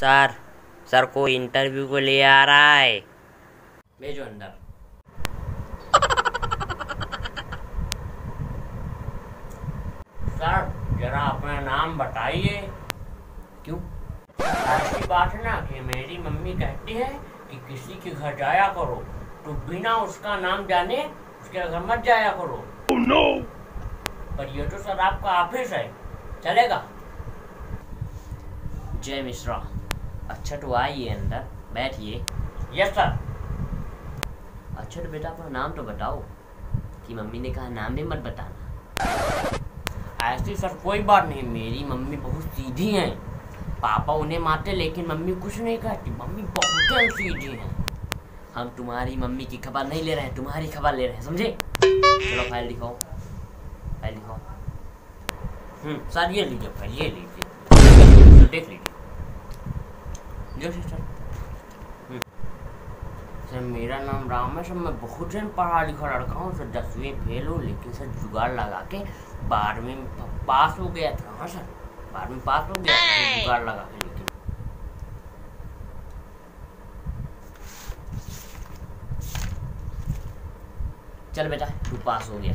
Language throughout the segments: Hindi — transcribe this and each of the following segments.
सर सर को इंटरव्यू को ले आ रहा है। भेजो अंदर। सर जरा अपना नाम बताइए। क्यों? ऐसी बात ना कि मेरी मम्मी कहती है कि किसी के घर जाया करो तो बिना उसका नाम जाने उसके घर मत जाया करो। Oh, no! पर ये तो सर आपका ऑफ़िस है। चलेगा? जय मिश्रा। अच्छा तो आइए अंदर बैठिए। यस सर अच्छा तो बेटा, अपना नाम तो बताओ। कि मम्मी ने कहा, नाम भी मत बताना। ऐसी सर कोई बात नहीं, मेरी मम्मी बहुत सीधी हैं। पापा उन्हें मारते, लेकिन मम्मी कुछ नहीं कहती। मम्मी बहुत सीधी हैं। हम तुम्हारी मम्मी की खबर नहीं ले रहे हैं, तुम्हारी खबर ले रहे हैं, समझे? चलो फ़ाइल दिखाओ। फ़ाइल दिखाओ। हम्म सर ये लीजिए फ़ाइल ये लीजिए। देख लीजिए। जो सर। सर मेरा नाम राम है सर। मैं बहुत जन पढ़ा लिखा लड़का हूँ सर। दसवीं फेल हूँ लेकिन सर जुगाड़ लगा के बारहवीं पास हो गया था। हाँ सर। बारहवीं पास हो गया था जुगाड़ लगा के लेकिन। चल बेटा तू पास हो गया।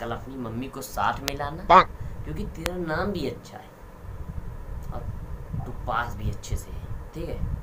कल अपनी मम्मी को साथ में लाना क्योंकि तेरा नाम भी अच्छा है। और तू पास भी अच्छे से है। ठीक है